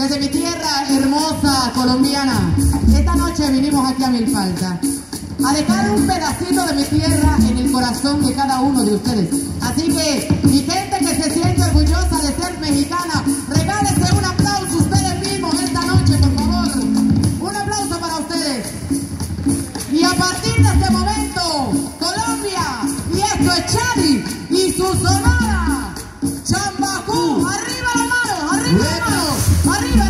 desde mi tierra hermosa colombiana. Esta noche vinimos aquí a Milpalta a dejar un pedacito de mi tierra en el corazón de cada uno de ustedes. Así que, mi gente que se siente orgullosa de ser mexicana, regálese un aplauso ustedes mismos esta noche, por favor. Un aplauso para ustedes. Y a partir de este momento, Colombia, y esto es Chadi y su sonora. arriba.